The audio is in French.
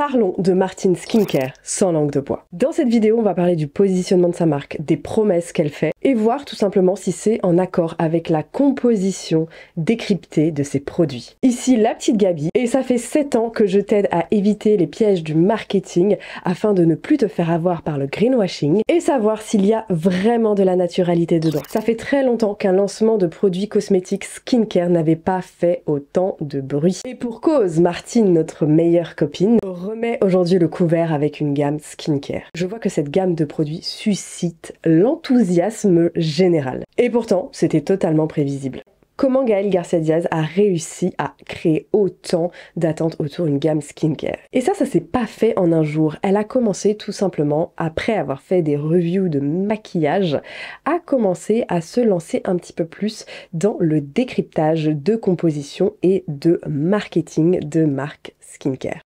Parlons de Martine Skincare sans langue de bois. Dans cette vidéo, on va parler du positionnement de sa marque, des promesses qu'elle fait et voir tout simplement si c'est en accord avec la composition décryptée de ses produits. Ici la petite Gabi et ça fait 7 ans que je t'aide à éviter les pièges du marketing afin de ne plus te faire avoir par le greenwashing et savoir s'il y a vraiment de la naturalité dedans. Ça fait très longtemps qu'un lancement de produits cosmétiques skincare n'avait pas fait autant de bruit. Et pour cause, Martine, notre meilleure copine, remet aujourd'hui le couvert avec une gamme skincare. Je vois que cette gamme de produits suscite l'enthousiasme général. Et pourtant, c'était totalement prévisible. Comment Gaëlle Garcia Diaz a réussi à créer autant d'attentes autour d'une gamme skincare? Et ça, ça s'est pas fait en un jour. Elle a commencé tout simplement, après avoir fait des reviews de maquillage, à commencer à se lancer un petit peu plus dans le décryptage de composition et de marketing de marque skincare.